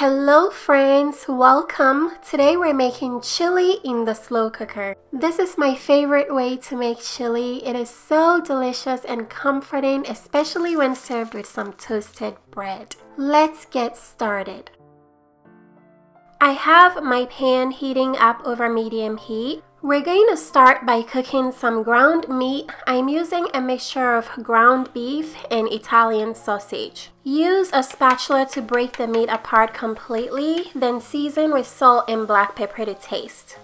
Hello friends, welcome. Today we're making chili in the slow cooker. This is my favorite way to make chili. It is so delicious and comforting, especially when served with some toasted bread. Let's get started. I have my pan heating up over medium heat. We're going to start by cooking some ground meat. I'm using a mixture of ground beef and Italian sausage. Use a spatula to break the meat apart completely, then season with salt and black pepper to taste.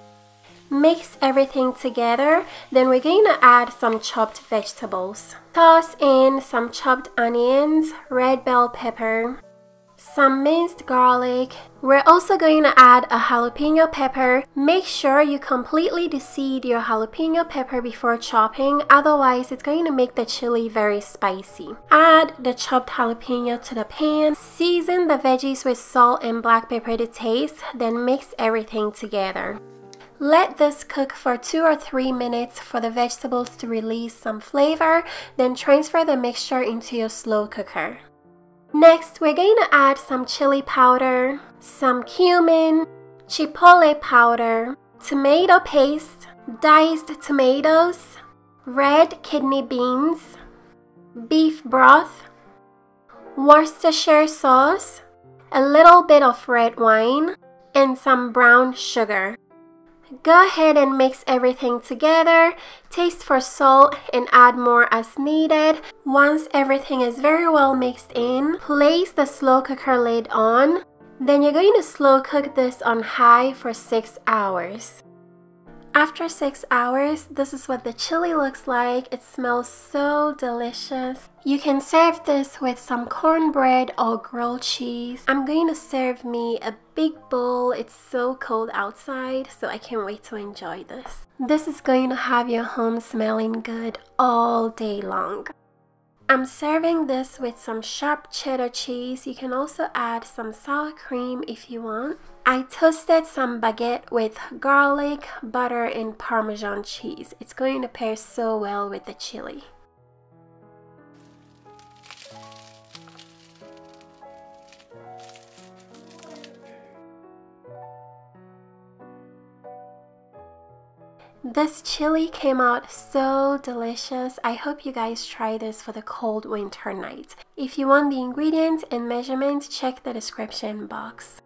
Mix everything together, then we're going to add some chopped vegetables. Toss in some chopped onions, red bell pepper, some minced garlic. We're also going to add a jalapeno pepper. Make sure you completely deseed your jalapeno pepper before chopping, otherwise it's going to make the chili very spicy. Add the chopped jalapeno to the pan. Season the veggies with salt and black pepper to taste, then mix everything together. Let this cook for 2 or 3 minutes for the vegetables to release some flavor, then transfer the mixture into your slow cooker. Next, we're going to add some chili powder, some cumin, chipotle powder, tomato paste, diced tomatoes, red kidney beans, beef broth, Worcestershire sauce, a little bit of red wine, and some brown sugar. Go ahead and mix everything together. Taste for salt and add more as needed. Once everything is very well mixed in, place the slow cooker lid on. Then you're going to slow cook this on high for 6 hours. After 6 hours, this is what the chili looks like. It smells so delicious. You can serve this with some cornbread or grilled cheese. I'm going to serve me a big bowl. It's so cold outside, so I can't wait to enjoy this. This is going to have your home smelling good all day long. I'm serving this with some sharp cheddar cheese. You can also add some sour cream if you want. I toasted some baguette with garlic, butter, and parmesan cheese. It's going to pair so well with the chili. This chili came out so delicious. I hope you guys try this for the cold winter night. If you want the ingredients and measurements, check the description box.